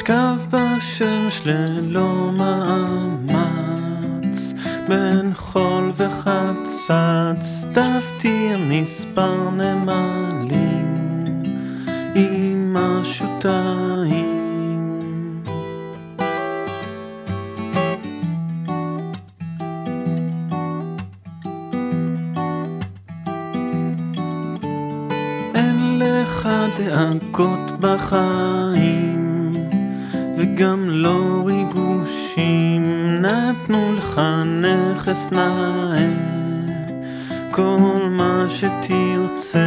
אשכב בשמש ללא מאמץ, בין חול וחצץ, דפתי המספר נמלים. עם לך דאגות בחיים, וגם לא ריגושים, נתנו לך נכס נאה, כל מה שתרצה.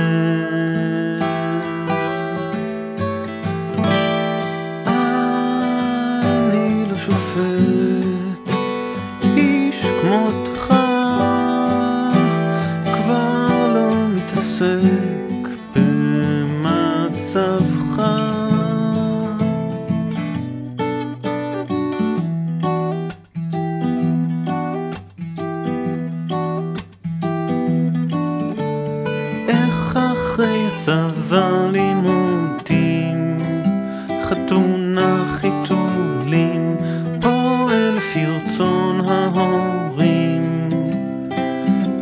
אני לא שופט, איש כמותך כבר לא מתעסק הצבא לימודים, חתונה חיתולים, פועל לפי רצון ההורים,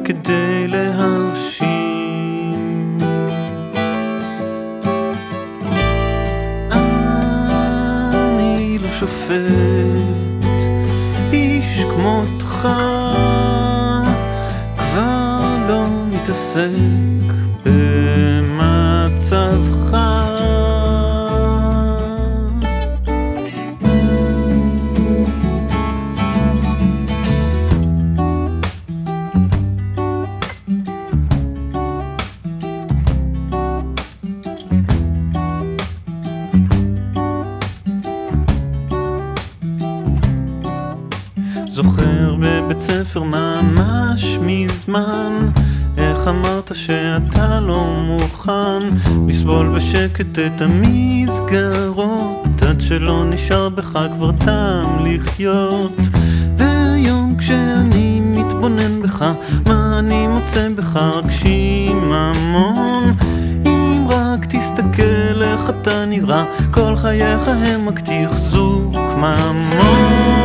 כדי להרשים. אני לא שופט, איש כמותך כבר לא מתעסק במצבך. זוכר בבית ספר ממש מזמן איך אמרת שאתה לא מוכן לסבול בשקט את המסגרות. עד שלא נשאר בך כבר טעם לחיות. והיום כשאני מתבונן בך מה אני מוצא בך? רק שיממון. אם רק תסתכל איך אתה נראה כל חייך הם רק תחזוק ממון